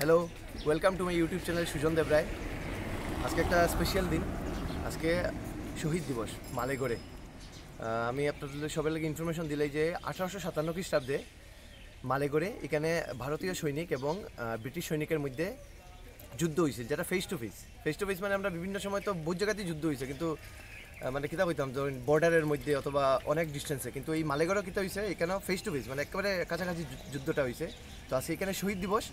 Hello welcome to my YouTube channel Sujan Deb Roy আজকে একটা special দিন। আজকে শহীদ দিবস, মালেগড়ে। আমি আপনাদের সবাই লাগে ইনফরমেশন দিলাই যে আঠারোশো সাতান্ন খ্রিস্টাব্দে মালেগড়ে এখানে ভারতীয় সৈনিক এবং ব্রিটিশ সৈনিকের মধ্যে যুদ্ধ হয়েছে যেটা face to face face to face মানে আমরা বিভিন্ন সময় তো বহু জায়গাতেই যুদ্ধ হয়েছে কিন্তু মানে কিতা হইতাম, ধরুন বর্ডারের মধ্যে অথবা অনেক ডিস্টেন্সে কিন্তু এই মালেগড়ও কিতা হয়েছে এখানেও ফেস টু ফেস মানে একেবারে কাছাকাছি যুদ্ধটা হয়েছে তো আজকে এখানে শহীদ দিবস।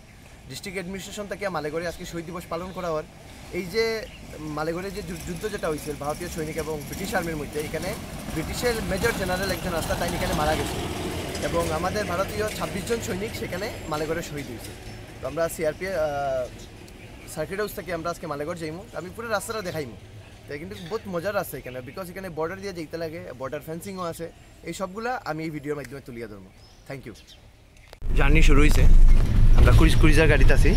ডিস্ট্রিক্ট অ্যাডমিনিস্ট্রেশন থেকে মালেগড়ে আজকে শহীদ দিবস পালন করা হওয়ার এই যে মালেগড়ে যে যুদ্ধ যেটা হয়েছে ভারতীয় সৈনিক এবং ব্রিটিশ আর্মির মধ্যে, এখানে ব্রিটিশের মেজর জেনারেল একজন আস্তা তাই এখানে মারা গেছে। এবং আমাদের ভারতীয় ছাব্বিশ জন সৈনিক সেখানে মালেগড়ে শহীদ হয়েছে। তো আমরা সিআরপি সার্কিট হাউস থেকে আমরা আজকে মালেগড় যাইমু। আমি পুরো রাস্তাটা দেখাইমু। তাই কিন্তু বহুত মজার রাস্তা এখানে বিকজ এখানে বর্ডার দিয়ে যেতে লাগে বর্ডার ফেন্সিংও আছে। এই সবগুলা আমি এই ভিডিওর মাধ্যমে তুলিয়া ধরবো। থ্যাংক ইউ জার্নি শুরু হয়েছে আমরা কুড়ি কুড়িজার গাড়িতে আছি।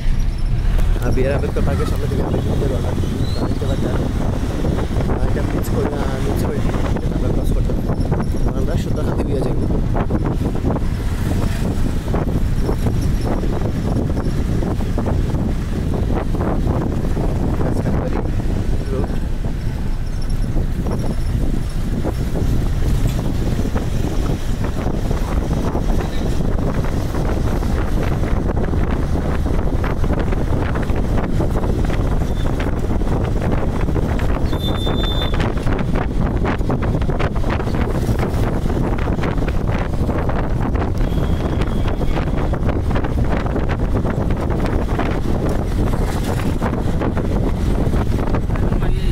বিয়ার আম্বেদকর পার্কের সামনে থেকে দেখতে পাচ্ছেন এটা করে আমরা ক্রস করতে বিয়ে যাই রোড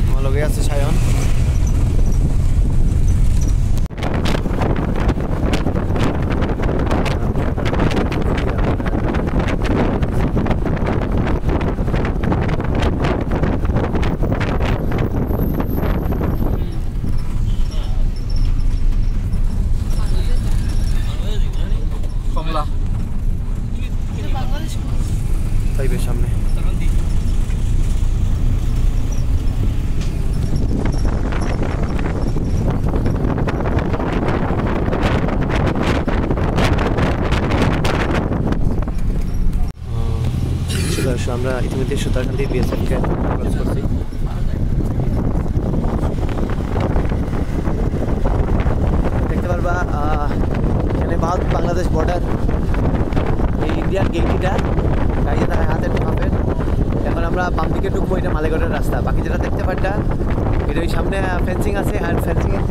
আমার লগে আছে সায়ন কমলা পাইবে সামনে সুতরাং আমরা ইতিমধ্যে সুতারকান্দি বিএসএফকে ক্রস করছি। দেখতে পারবা এখানে ভারত বাংলাদেশ বর্ডার এই ইন্ডিয়ান গেটটা গাড়িতে থাকে হাতের হাফের এখন আমরা বাম দিকে ঢুকবো, এটা মালেগড়ের রাস্তা। বাকি যেটা দেখতে পারটা, এটা ওই সামনে ফেন্সিং আছে আর ফেন্সিংয়ের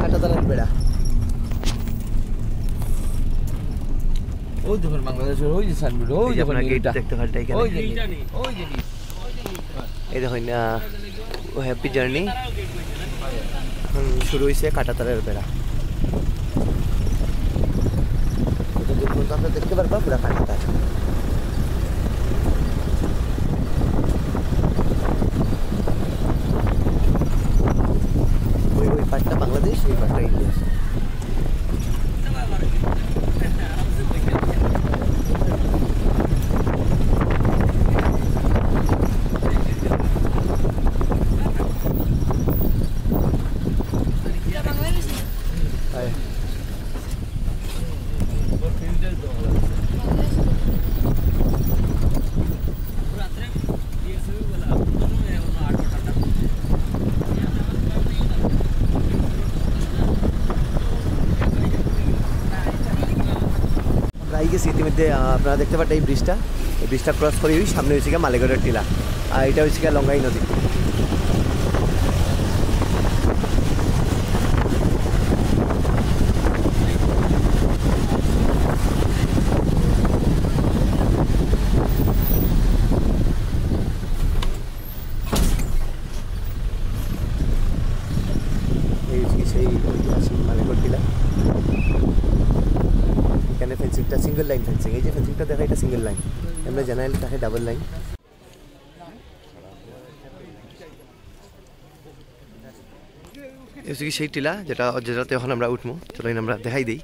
কাঁটাতলার বেড়া। ওই দেখুন বাংলাদেশের ওই যে সাইনবোর্ড ওই এই যে দেখুন আপনার গেট। দেখতে পারটা এখানে ওই যে ওই যে এই দেখুন হ্যাপি জার্নি শুরু হয়েছে কাঁটাতলার বেড়া। আমরা দেখতে পারবা পুরা কাঁটাতার। ওই ওই পাটটা বাংলাদেশ এই পাটটা ইন্ডিয়া। আমরা এই গেছি ইতিমধ্যে আহ, আপনারা দেখতে পারেন এই ব্রিজটা এই ব্রিজটা ক্রস করে ওই সামনে হয়েছে গিয়ে মালেগড়ের টিলা। আর এটা হচ্ছে গিয়ে লঙ্গাই নদী। এই হচ্ছে সেই ঐতিহাসিক মালেগড় টিলা। ফেন্সিংটা সিঙ্গেল লাইন ফেন্সিং এই যে ফেন্সিংটা দেখা, এটা সিঙ্গেল লাইন আমরা জেনারেল থাকে ডাবল লাইন হচ্ছে কি সেই টিলা যেটা যেটাতে এখন আমরা উঠবো। চলো আমরা দেখাই দিই।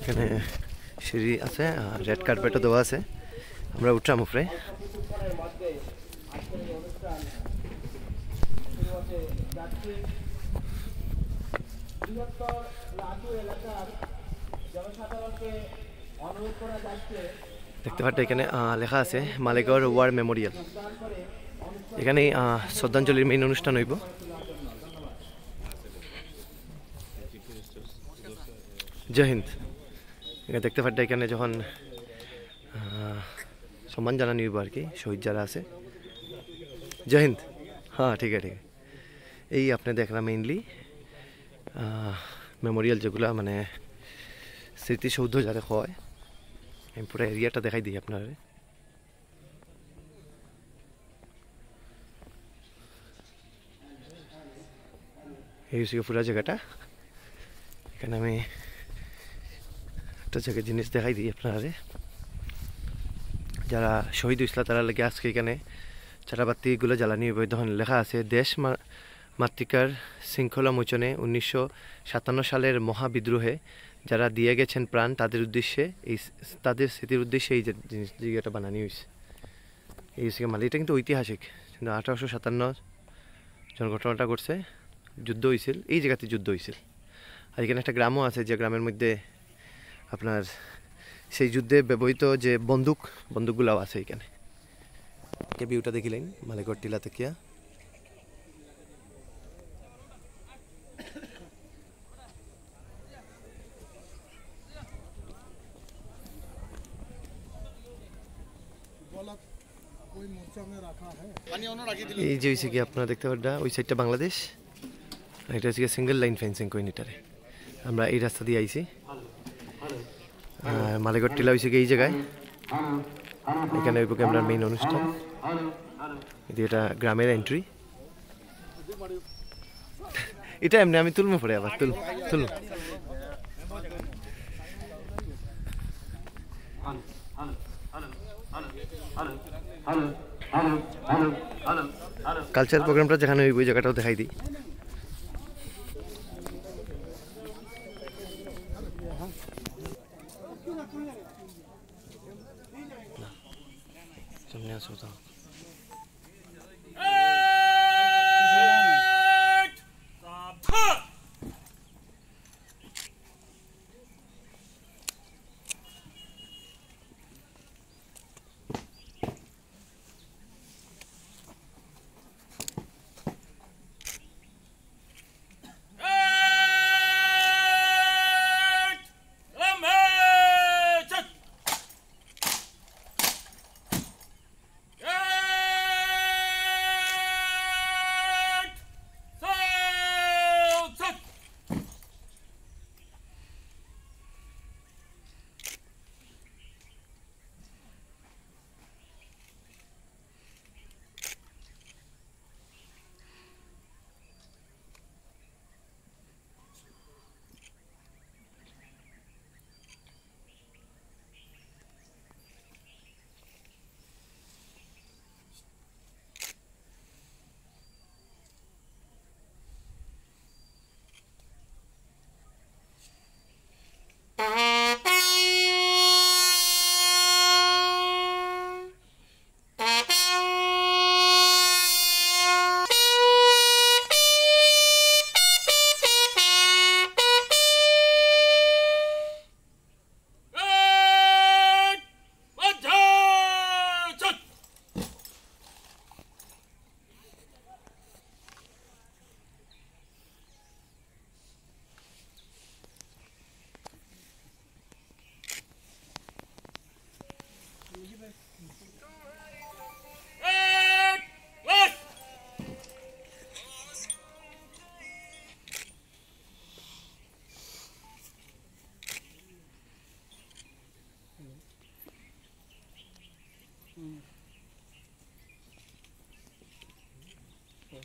এখানে সিঁড়ি আছে রেড কার্পেটও দেওয়া আছে। আমরা উঠলাম উপরে। দেখতে পাচ্ছেন এখানে লেখা আছে, মালেগড় ওয়ার মেমোরিয়াল। এখানে শ্রদ্ধাঞ্জলির মেইন অনুষ্ঠান হইব। জয় হিন্দ। এখানে দেখতে পাচ্ছেন এখানে যখন সম্মান জানানো হইব আর কি, শহীদ যারা আছে। জয় হিন্দ। হ্যাঁ ঠিক আছে ঠিক আছে। এই আপনি দেখলাম মেইনলি মেমোরিয়াল যেগুলা মানে স্মৃতিসৌধ যারা হয়, আমি পুরো এরিয়াটা দেখাই দিই আপনার। এই হচ্ছে পুরো জায়গাটা। এখানে আমি একটা জায়গায় জিনিস দেখাই দিই আপনারে। যারা শহীদ হয়েছিল তারা লাগে আজকে এখানে চারাবাতিগুলো জ্বালানি তখন লেখা আছে, দেশ মাতৃকার শৃঙ্খলা মোচনে উনিশশো সাতান্ন সালের মহাবিদ্রোহে যারা দিয়ে গেছেন প্রাণ, তাদের উদ্দেশ্যে এই তাদের স্মৃতির উদ্দেশ্যে এই যে জিনিস জায়গাটা বানানি হয়েছে এই মালি, এটা কিন্তু ঐতিহাসিক। কিন্তু আঠারোশো সাতান্ন যখন ঘটনাটা ঘটছে, যুদ্ধ হয়েছিল এই জায়গাতে যুদ্ধ হয়েছিল আর এখানে একটা গ্রামও আছে যে গ্রামের মধ্যে আপনার সেই যুদ্ধে ব্যবহৃত যে বন্দুক, বন্দুকগুলাও আছে এখানে। ভিউটা দেখিলেন মালিকর টিলা তেকিয়া এই যে হয়েছে কি আপনারা দেখতে পারেন ওই সাইডটা বাংলাদেশ এটা হচ্ছে সিঙ্গেল লাইন ফেন্সিং কইনিটারে আমরা এই রাস্তা দিয়ে আইছি মালেগড় টিলা হয়েছে কি এই জায়গায় এখানে কি আমরা মেইন অনুষ্ঠান এটি গ্রামের এন্ট্রি এটা এমনি আমি তুলমে পড়ে আবার তুল তুল কালচার প্রোগ্রামটা যেখানে ওই জায়গাটাও দেখাই দিই।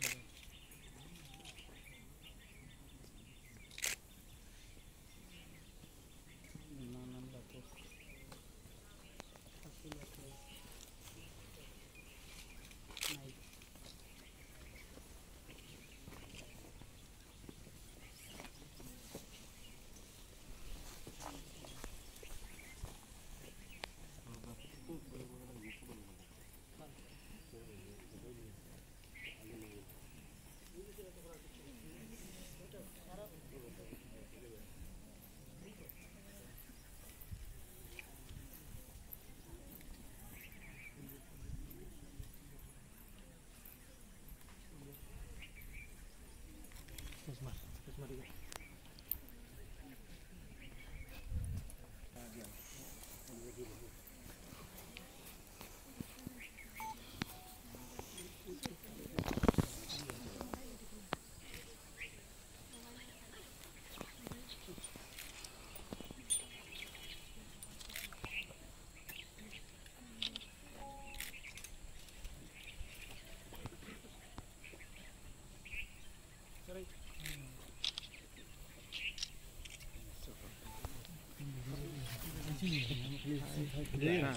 family. Hungary. करना